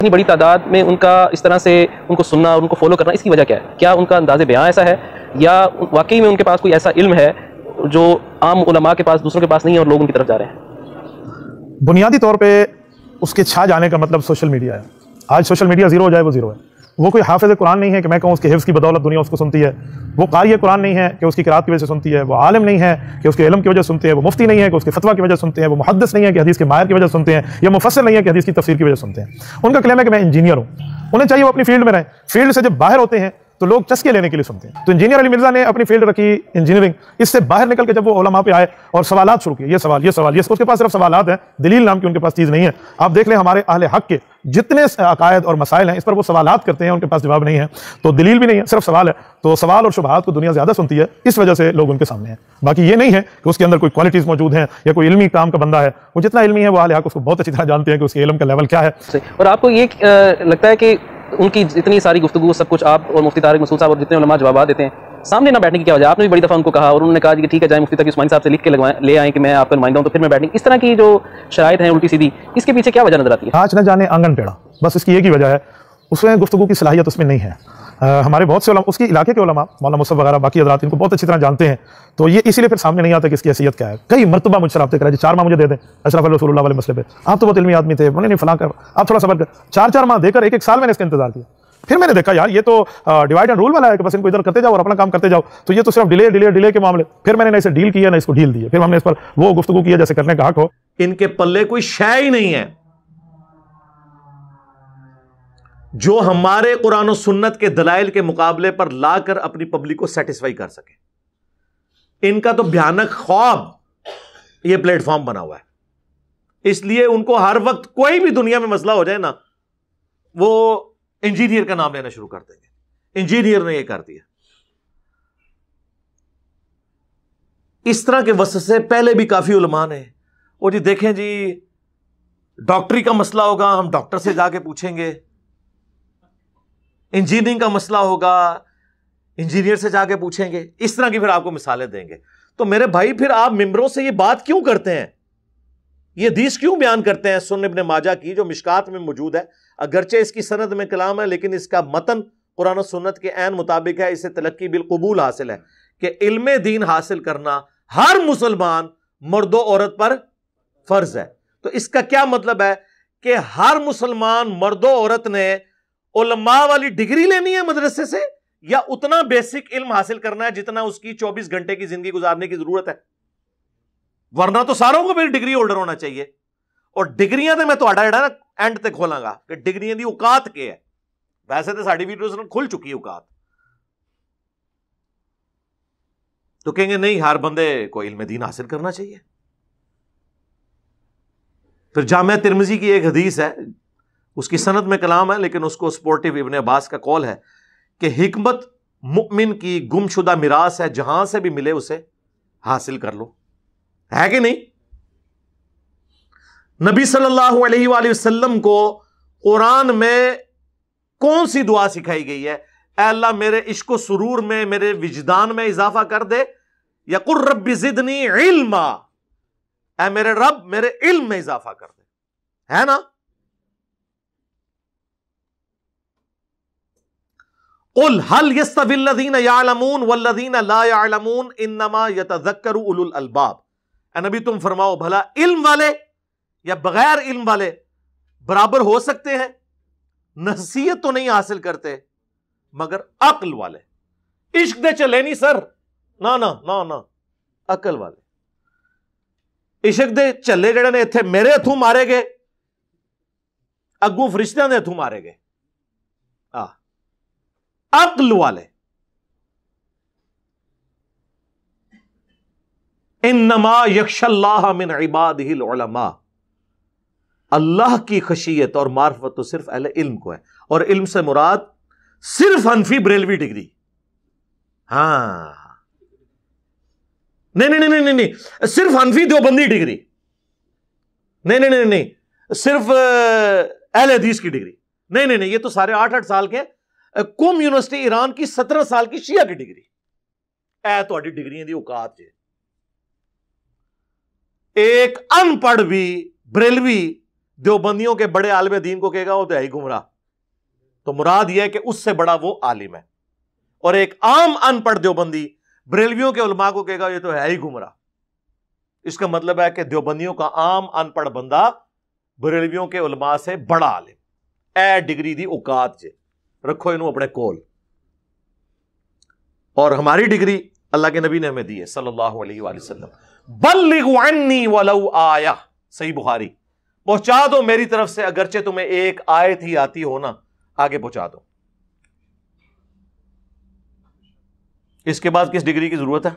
इतनी बड़ी तादाद में उनका इस तरह से उनको सुनना, उनको फॉलो करना, इसकी वजह क्या है? क्या उनका अंदाज बयान ऐसा है? या वाकई में उनके पास कोई ऐसा इल्म है जो आम उलमा के पास, दूसरों के पास नहीं है और लोग उनकी तरफ़ जा रहे हैं? बुनियादी तौर पर उसके छा जाने का मतलब सोशल मीडिया है। आज सोशल मीडिया ज़ीरो हो जाए, वो ज़ीरो है। वो कोई हाफिज कुरान नहीं है कि मैं कहूँ उसके हिफ्स की बदौलत दुनिया उसको सुनती है। वो कारी कुरान नहीं है कि उसकी किरात की वजह से सुनती है। वो आलम नहीं है कि उसके इलम की वजह से सुनते हैं। वो मुफ्ती नहीं है कि उसके फतवा की वजह सुनते हैं। वो मुहदस नहीं है कि हदीस के मायर की वजह सुनते हैं या मुफसर नहीं है कि हदीस की तफसीर की वजह सुनते हैं। उनका क्लेम है कि मैं इंजीनियर हूँ। उन्हें चाहिए वो अपनी फ़ील्ड में रहें। फ़ील्ड से जब बाहर होते हैं तो लोग चस्के लेने के लिए सुनते हैं। तो इंजीनियर अली मिर्ज़ा ने अपनी फ़ील्ड रखी इंजीनियरिंग। इससे बाहर निकल के जब वो ओलमा पे आए और सवाल शुरू किए, ये सवाल ये सवाल, ये उसके पास सिर्फ़ सवाल हैं, दलील नाम की उनके पास चीज़ नहीं है। आप देख लें हमारे अहल हक के जितने अकायद और मसाइल हैं, इस पर वो सवाल करते हैं, उनके पास जवाब नहीं है। तो दलील भी नहीं है, सिर्फ़ सवाल है। तो सवाल और शुभात को दुनिया ज़्यादा सुनती है, इस वजह से लोग उनके सामने हैं। बाकी ये नहीं है कि उसके अंदर कोई क्वालिटीज़ मौजूद हैं या कोई इलमी काम का बंदा है। वो जितना इलमी है, वो अहल हक उसको बहुत अच्छी तरह जानते हैं कि उसके इलम का लेवल क्या है। और आपको ये लगता है कि उनकी इतनी सारी गुफ्तु सब कुछ आप और मुफ्ती तारिक मसूद साहब और जितने उलमा जवाब देते हैं, सामने ना बैठने की क्या वजह आपने भी बड़ी दफ़ा उनको कहा और उन्होंने कहा कि ठीक है, जाए मुफ्ती तक उस्मानी साहब से लिख के लगवाएँ, ले आए कि मैं आपका नुमाइंदा हूँ तो फिर मैं बैठने, इस तरह की जो शरात है उल्टी सीधी, इसके पीछे क्या वजह नज़र आती है? आज न जाने आँगन पेड़ा बस इसकी एक ही वजह है, उसमें गुफ्तु की सलाहियत उसमें नहीं है। हमारे बहुत से उसके इलाके के उलमा, मौलाना मुसफ़ वगैरह, बाकी हजरात, इनको बहुत अच्छी तरह जानते हैं। तो ये इसीलिए फिर सामने नहीं आता कि इसकी हैसियत क्या है। कई मरतबा मुझसे रबते कराए चार माह मुझे दे दें, अशरफ रसूल वाले मसले पे। आप तो बहुत इलमी आदमी थे, उन्होंने नहीं फला कर, आप थोड़ा सबर कर। चार चार माह देकर, एक एक साल मैंने इसका इंतज़ार किया। फिर मैंने देखा, यार, ये तो डिवाइड एंड रूल वाला है कि बस इनको इधर करते जाओ और अपना काम करते जाओ। तो ये तो सिर्फ़ डिले डिले डिले के मामले। फिर मैंने ना इसे डील किया, ना इसको डील दिया। फिर हमने इस पर वो गुफ्तु किया, जैसे करने का हक हो। इनके पल्ले कोई शय ही नहीं है। जो हमारे कुरान सुन्नत के दलाइल के मुकाबले पर लाकर अपनी पब्लिक को सेटिस्फाई कर सके। इनका तो भयानक ख्वाब यह प्लेटफॉर्म बना हुआ है। इसलिए उनको हर वक्त कोई भी दुनिया में मसला हो जाए ना, वो इंजीनियर का नाम लेना शुरू कर देंगे। इंजीनियर ने यह कर दिया। इस तरह के वस से पहले भी काफ़ी उलमान है वो जी देखें जी डॉक्टरी का मसला होगा, हम डॉक्टर से जाके पूछेंगे। इंजीनियरिंग का मसला होगा इंजीनियर से जाके पूछेंगे, इस तरह की फिर आपको मिसालें देंगे। तो मेरे भाई, फिर आप मिम्बरों से ये बात क्यों करते हैं? ये दीस क्यों बयान करते हैं सुन इब्ने माजा की, जो मिशकात में मौजूद है? अगरचे इसकी सनद में कलाम है, लेकिन इसका मतन कुरान सुन्नत के एन मुताबिक है, इसे तलक्की बिलकबूल हासिल है कि इल्म दीन हासिल करना हर मुसलमान मर्दो औरत पर फ़र्ज़ है। तो इसका क्या मतलब है कि हर मुसलमान मर्दो औरत ने उलमा वाली डिग्री लेनी है मदरसे से, या उतना बेसिक इल्म हासिल करना है जितना उसकी 24 घंटे की ज़िंदगी गुजारने की ज़रूरत है? वरना तो सारों को मेरी डिग्री होल्डर होना चाहिए। और डिग्रियाँ तो मैं तो जड़ा ना एंड तक खोलांगा कि डिग्रियाँ की औकात के है? वैसे तो साड़ी वीडियो खुल चुकी है औकात। तो कहेंगे, नहीं, हर बंदे को इल्म दीन हासिल करना चाहिए। फिर जाम तिरमजी की एक हदीस है उसकी सनत में कलाम है, लेकिन उसको स्पोर्टिव इबन अब्बास का कॉल है कि हिकमत मुमिन की गुमशुदा मिरास है, जहाँ से भी मिले उसे हासिल कर लो। है कि नहीं? नबी सल्लल्लाहु अलैहि वसल्लम को कुरान में कौन सी दुआ सिखाई गई है? अल्लाह, मेरे इश्क सुरूर में, मेरे विजदान में इजाफा कर दे। या कुर्रबी जिदनी इल्मा। ऐ मेरे रब, मेरे इल्म में इजाफा कर दे। है ना? बगैर इल्म वाले बराबर हो सकते हैं नसीहत तो नहीं हासिल करते मगर अक्ल वाले इश्क दे चले नहीं सर ना ना ना ना अकल वाले इश्क दे चले जड़े ने इतने मेरे हथों मारे गए अगू फरिश्तियों के हथों मारे गए अकल वाले इन नमा यक्षल्लाह मिन इबाद अल्लाह की खशियत और मार्फत तो सिर्फ़ अहल इल्म को है और इल्म से मुराद सिर्फ़ हनफी बरेलवी डिग्री हाँ नहीं नहीं नहीं नहीं नहीं सिर्फ़ हनफी देवबंदी डिग्री नहीं नहीं नहीं नहीं सिर्फ़ अहल हदीस की डिग्री नहीं नहीं नहीं ये तो सारे आठ आठ साल के कुम यूनिवर्सिटी ईरान की सत्रह साल की शिया की डिग्री तो डिग्रियाँ दी औकात जे एक अनपढ़ भी बरेलवी देवबंदियों के बड़े आलम दीन को कहेगा वो तो है ही गुमराह तो मुराद यह है कि उससे बड़ा वो आलिम है और एक आम अनपढ़ देवबंदी बरेलवियों के उलमा को कहेगा ये तो है ही गुमराह इसका मतलब है कि देवबंदियों का आम अनपढ़ बंदा बरेलवियों के उलमा से बड़ा आलिम ए डिग्री दी औकात जे रखो इन अपने कोल। और हमारी डिग्री अल्लाह के नबी ने हमें दी है सल्लल्लाहु अलैहि वसल्लम। वलऊ आया सही बुखारी। पहुँचा दो मेरी तरफ़ से अगरचे तुम्हें एक आयत ही आती हो ना आगे पहुँचा दो। इसके बाद किस डिग्री की ज़रूरत है?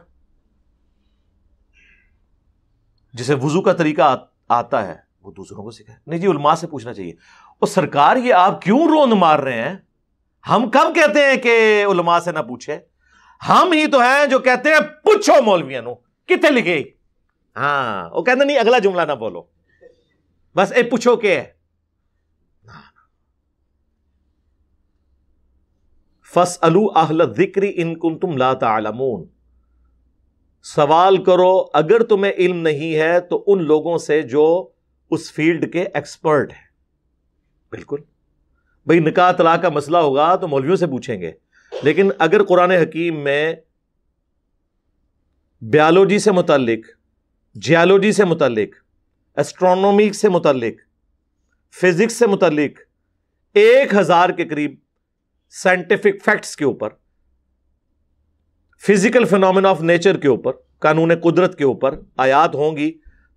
जिसे वज़ू का तरीका आ, आता है वो दूसरों को सिखाए। नहीं जी उलमा से पूछना चाहिए और सरकार ये आप क्यों रोन मार रहे हैं? हम कब कहते हैं कि उलमा से ना पूछे? हम ही तो हैं जो कहते हैं, पूछो मौलविया कितने लिखे? हाँ वो कहते नहीं, अगला जुमला ना बोलो। बस ए, पूछो के है? फस अलू अहल जिक्री इन कुन तुम लामून सवाल करो, अगर तुम्हें इल्म नहीं है तो उन लोगों से जो उस फ़ील्ड के एक्सपर्ट हैं। बिल्कुल। भाई, निकाह तला का मसला होगा तो मौलवियों से पूछेंगे। लेकिन अगर कुरान हकीम में बायोलॉजी से मुतलिक जियालॉजी से मुतलिक एस्ट्रोनॉमी से मुतलिक फिजिक्स से मुतलिक एक हज़ार के करीब साइंटिफिक फैक्ट्स के ऊपर फ़िज़िकल फिनोमिना ऑफ़ नेचर के ऊपर, कानून कुदरत के ऊपर आयात होंगी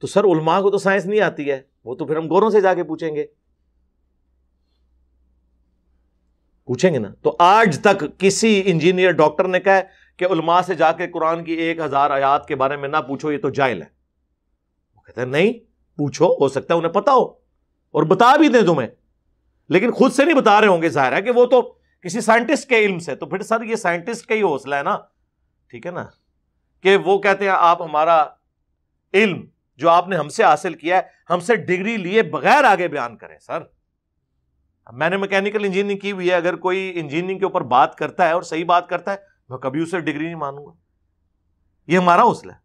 तो सर, उलमा को तो साइंस नहीं आती है। वो तो फिर हम गोरों से जाके पूछेंगे। पूछेंगे ना। तो आज तक किसी इंजीनियर डॉक्टर ने कहा कि उलमा से जाके कुरान की एक हज़ार आयात के बारे में ना पूछो, ये तो जायल है। वो कहते हैं, नहीं, पूछो, हो सकता है उन्हें पता हो और बता भी दें तुम्हें। लेकिन खुद से नहीं बता रहे होंगे ज़ाहिर है कि वो तो किसी साइंटिस्ट के इल्म से। तो फिर सर, ये साइंटिस्ट का ही हौसला है ना। ठीक है ना? कि वो कहते हैं, आप हमारा इल्म जो आपने हमसे हासिल किया है, हमसे डिग्री लिए बगैर आगे बयान करें, सर। मैंने मैकेनिकल इंजीनियरिंग की हुई है, अगर कोई इंजीनियरिंग के ऊपर बात करता है और सही बात करता है, मैं कभी उसे डिग्री नहीं मानूँगा। ये हमारा हौसला है।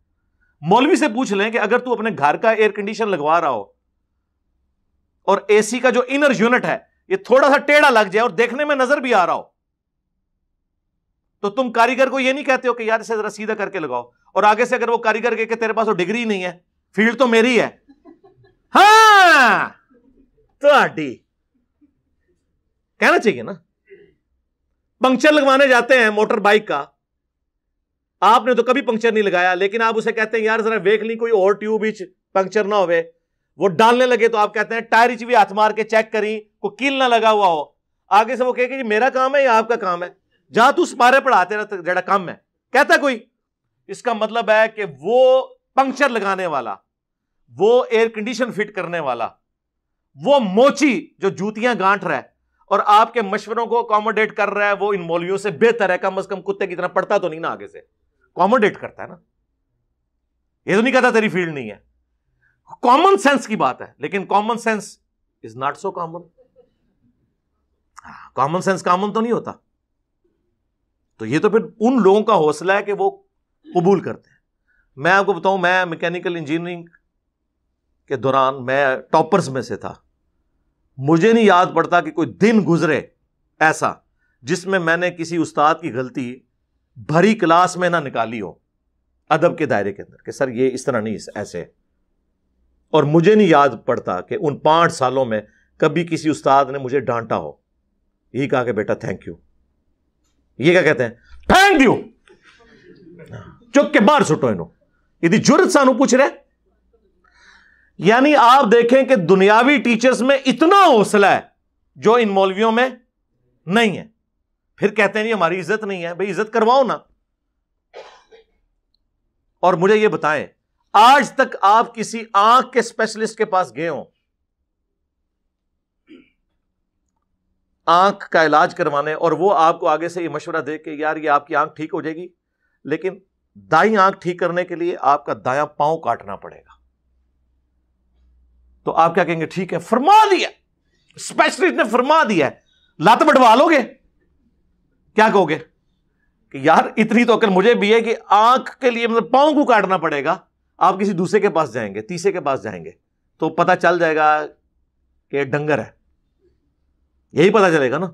मौलवी से पूछ लें कि अगर तू अपने घर का एयर कंडीशन लगवा रहा हो, और एसी का जो इनर यूनिट है, ये थोड़ा सा टेढ़ा लग जाए और देखने में नज़र भी आ रहा हो तो तुम कारीगर को ये नहीं कहते हो कि यार इसे जरा सीधा करके लगाओ, और आगे से अगर वो कारीगर के के तेरे पास वो डिग्री नहीं है, फ़ील्ड तो मेरी है। हाँ! तो कहना चाहिए ना? पंक्चर लगवाने जाते हैं मोटर बाइक का। आपने तो कभी पंक्चर नहीं लगाया, लेकिन आप उसे कहते हैं, यार, जरा वेख ली कोई और ट्यूब ही पंक्चर ना होवे। वो डालने लगे तो आप कहते हैं, टायर भी हाथ मार के चेक करी को कील ना लगा हुआ हो। आगे से वो कहे कि मेरा काम है या आपका काम है? जहाँ तू स्पारे पढ़ाते रहे जरा काम है। कहता कोई? इसका मतलब है कि वो पंक्चर लगाने वाला, वो एयर कंडीशन फिट करने वाला, वो मोची जो जूतियाँ गांठ रहा है और आपके मशवरों को अकोमोडेट कर रहा है वो इन मौलवियों से बेहतर है, कम अज कम कुत्ते की तरह पढ़ता तो नहीं ना आगे से। अकोमोडेट करता है ना। ये तो नहीं कहता तेरी फ़ील्ड नहीं है। कॉमन सेंस की बात है, लेकिन common sense is not so common common sense common तो नहीं होता। तो ये तो फिर उन लोगों का हौसला है कि वो कबूल करते हैं। मैं आपको बताऊँ, मैं मैकेनिकल इंजीनियरिंग के दौरान मैं टॉपर्स में से था। मुझे नहीं याद पड़ता कि कोई दिन गुजरे ऐसा, जिसमें मैंने किसी उस्ताद की गलती भरी क्लास में ना निकाली हो, अदब के दायरे के अंदर, कि सर ये इस तरह नहीं ऐसे। और मुझे नहीं याद पड़ता कि उन पाँच सालों में कभी किसी उस्ताद ने मुझे डांटा हो। यही कहा कि बेटा थैंक यू ये क्या कहते हैं? थैंक यू चुप के बाहर सुटो इनो यदि जुरत सानू पूछ रहे यानी आप देखें कि दुनियावी टीचर्स में इतना हौसला है, जो इन मौलवियों में नहीं है। फिर कहते हैं हमारी इज़्ज़त नहीं है। भाई, इज़्ज़त करवाओ ना। और मुझे यह बताएँ, आज तक आप किसी आँख के स्पेशलिस्ट के पास गए हो? आँख का इलाज करवाने और वो आपको आगे से ये मशवरा दे के, यार, ये आपकी आँख ठीक हो जाएगी। लेकिन दाई आँख ठीक करने के लिए आपका दाया पाँव काटना पड़ेगा। तो आप क्या कहेंगे, ठीक है, फरमा दिया स्पेशलिस्ट ने फरमा दिया है। लात बढ़वा लोगे? क्या कहोगे? कि यार, इतनी तो अकल मुझे भी है कि आँख के लिए मतलब पाँव को काटना पड़ेगा। आप किसी दूसरे के पास जाएँगे, तीसरे के पास जाएँगे तो पता चल जाएगा कि डंगर है। यही पता चलेगा ना।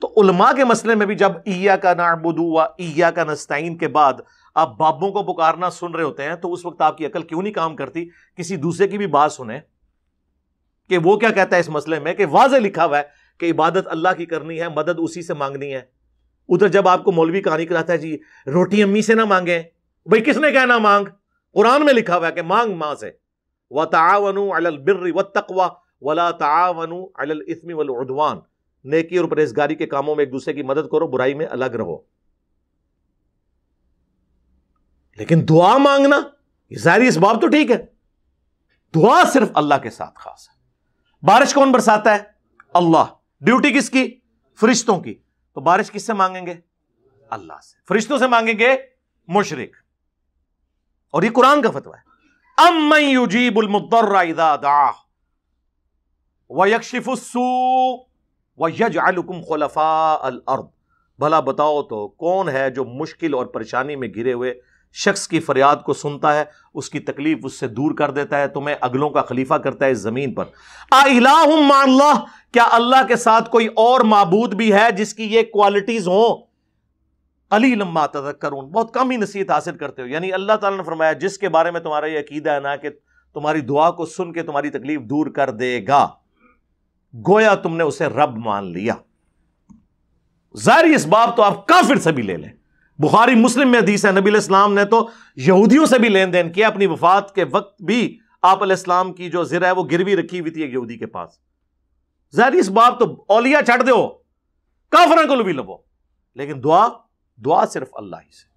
तो उलमा के मसले में भी जब ईया का नाबुदू व ईया का नस्ताइन के बाद आप बाबों को पुकारना सुन रहे होते हैं तो उस वक्त आपकी अकल क्यों नहीं काम करती? किसी दूसरे की भी बात सुने। कि वो क्या कहता है इस मसले में कि वाज लिखा हुआ है कि इबादत अल्लाह की करनी है, मदद उसी से मांगनी है। उधर जब आपको मौलवी कहानी कराता है, जी, रोटी अम्मी से ना मांगे, भाई किसने कहना मांग? कुरान में लिखा हुआ है कि मांग माँ से। व तावनु अल व तकवा वला तावनु अल इसमी वल उदवान। नेकी और परहेजगारी के कामों में एक दूसरे की मदद करो, बुराई में अलग रहो। लेकिन दुआ मांगना ज़ाहिर इस बाब तो ठीक है। दुआ सिर्फ़ अल्लाह के साथ खास है। बारिश कौन बरसाता है? अल्लाह। ड्यूटी किसकी? फरिश्तों की। तो बारिश किससे मांगेंगे? अल्लाह से। फरिश्तों से मांगेंगे मुशरिक। और ये कुरान का फतवा है। अमन युजीबुल मुद्दर्रा इदा दाह। व यक्षिफुस्सू व यजअलुकुम खुलफा अल अर्द। भला बताओ तो कौन है जो मुश्किल और परेशानी में घिरे हुए शख्स की फरियाद को सुनता है, उसकी तकलीफ़ उससे दूर कर देता है, तुम्हें अगलों का खलीफा करता है इस ज़मीन पर। आला क्या अल्लाह के साथ कोई और मबूद भी है जिसकी ये क्वालिटीज हो? अली लंबा तजक करूँ बहुत कम ही नसीहत हासिल करते हो। यानी अल्लाह ताला ने फरमाया, जिसके बारे में तुम्हारा ये अकीदा है ना कि तुम्हारी दुआ को सुन के तुम्हारी तकलीफ़ दूर कर देगा। गोया तुमने उसे रब मान लिया। ज़ाहिर इस बाब तो आप काफिर से भी ले लें। बुखारी मुस्लिम में हदीस है, नबी इस्लाम ने तो यहूदियों से भी लेन देन किया। अपनी वफात के वक्त भी आप इस्लाम की जो जिर है, वो गिरवी रखी हुई थी एक यहूदी के पास। ज़ाहिर इस बाब तो औलिया छड़ दो, काफर को भी लबो लेकिन दुआ दुआ सिर्फ़ अल्लाह ही से।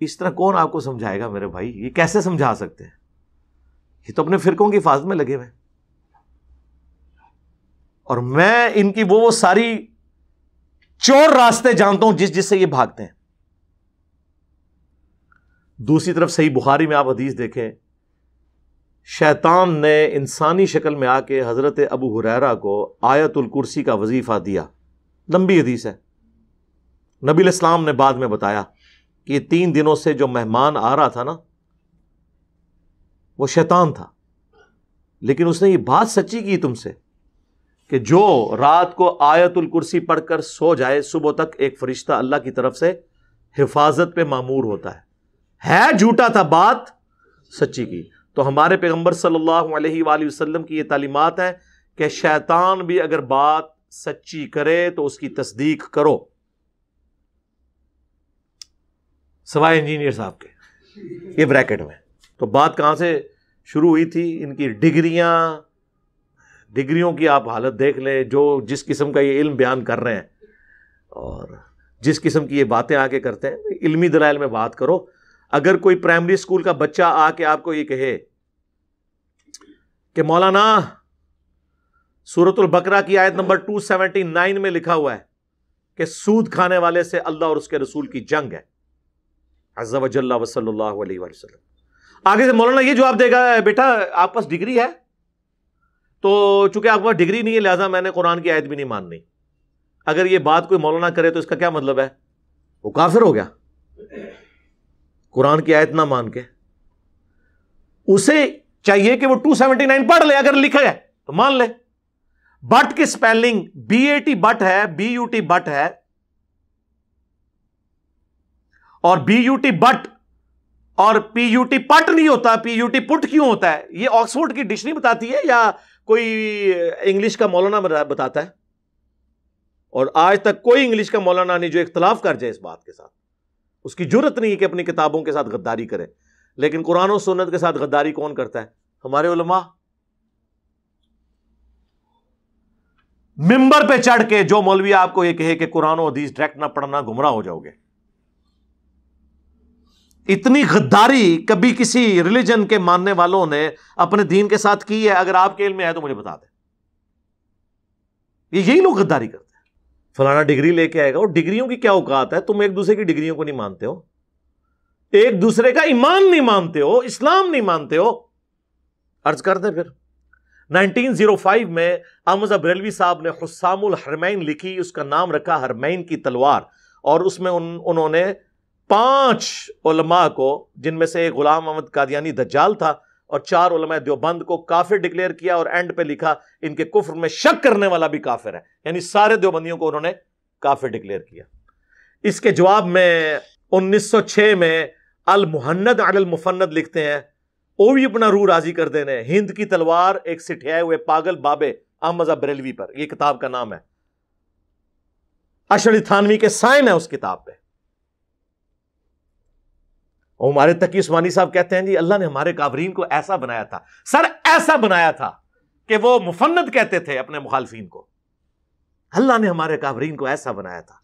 इस तरह कौन आपको समझाएगा मेरे भाई? ये कैसे समझा सकते हैं? ये तो अपने फिरकों की हिफाजत में लगे हुए और मैं इनकी वो वो सारी चोर रास्ते जानता हूँ जिस जिससे ये भागते हैं। दूसरी तरफ़ सही बुखारी में आप हदीस देखें, शैतान ने इंसानी शक्ल में आके हज़रत अबू हुरैरा को आयतुल कुर्सी का वजीफा दिया। लंबी हदीस है। नबी इस्लाम ने बाद में बताया कि तीन दिनों से जो मेहमान आ रहा था ना, वो शैतान था। लेकिन उसने ये बात सच्ची की तुमसे कि जो रात को आयतुल कुर्सी पढ़कर सो जाए, सुबह तक एक फरिश्ता अल्लाह की तरफ़ से हिफाजत पे मामूर होता है। है झूठा था बात, सच्ची की। तो हमारे पैगंबर सल्लल्लाहु अलैहि वसल्लम की ये तालीमात है कि शैतान भी अगर बात सच्ची करे तो उसकी तस्दीक करो। सवाए इंजीनियर साहब के, ये ब्रैकेट में। तो बात कहाँ से शुरू हुई थी? इनकी डिग्रियाँ डिग्रियों की आप हालत देख लें, जो जिस किस्म का ये इल्म बयान कर रहे हैं और जिस किस्म की ये बातें आके करते हैं, इल्मी दलाइल में बात करो, अगर कोई प्राइमरी स्कूल का बच्चा आके आपको ये कहे कि मौलाना, सूरतुल बकरा की आयत नंबर 279 में लिखा हुआ है कि सूद खाने वाले से अल्लाह और उसके रसूल की जंग है। अज्जा वजल्ला वसल्लम। आगे से मौलाना ये जवाब देगा, बेटा आप पास डिग्री है? तो चूँकि आपके पास डिग्री नहीं है, लिहाजा मैंने कुरान की आयत भी नहीं माननी। अगर ये बात कोई मौलाना करे तो इसका क्या मतलब है? वो काफिर हो गया। कुरान की आयत ना मान के। उसे चाहिए कि वो 279 पढ़ ले, अगर लिखा है तो मान ले। बट की spelling B A T but है बी यू टी बट है। और बी यू टी बट और पी यू टी पट नहीं होता पी यू टी पुट क्यों होता है? ये ऑक्सफोर्ड की डिक्शनरी बताती है या कोई इंग्लिश का मौलाना बताता है? और आज तक कोई इंग्लिश का मौलाना नहीं जो इख्तलाफ कर जाए इस बात के साथ। उसकी ज़रूरत नहीं है कि अपनी किताबों के साथ गद्दारी करे। लेकिन कुरान और सुन्नत के साथ गद्दारी कौन करता है? हमारे उलमा। मिंबर पे चढ़ के जो मौलवी आपको ये कहे कि कुरान और हदीस डायरेक्ट ना पढ़ना, गुमराह हो जाओगे। इतनी गद्दारी कभी किसी रिलीजन के मानने वालों ने अपने दीन के साथ की है? अगर आपके इल्म में है तो मुझे बता दें। ये यही लोग गद्दारी करते हैं। फलाना डिग्री लेके आएगा। और डिग्रियों की क्या औकात है? तुम एक दूसरे की डिग्रियों को नहीं मानते हो। एक दूसरे का ईमान नहीं मानते हो। इस्लाम नहीं मानते हो। अर्ज़ कर दे फिर। 1905 में अहमद बरेलवी साहब ने हुसामुल हरमैन लिखी उसका नाम रखा हरमैन की तलवार। और उसमें उन, उन्होंने पाँच उलमा को, जिनमें से गुलाम अहमद कादियानी दज्जाल था और चार उलमा देवबंद को काफिर डिक्लेयर किया और एंड पे लिखा, इनके कुफ्र में शक करने वाला भी काफिर है। यानी सारे देवबंदियों को उन्होंने काफिर डिक्लेयर किया। इसके जवाब में 1906 में अल मुहन्नद अल मुफन्नद लिखते हैं वो भी अपना रूह राज़ी कर देने, हिंद की तलवार एक सिठियाए हुए पागल बाबे अहमद बरेलवी पर यह किताब का नाम है। अशर के साइन है उस किताब पे। और हमारे तकी उस्मानी साहब कहते हैं, जी, अल्लाह ने हमारे काबरीन को ऐसा बनाया था, सर ऐसा बनाया था कि वो मुफन्नत कहते थे अपने मुखालफी को। अल्लाह ने हमारे काबरीन को ऐसा बनाया था।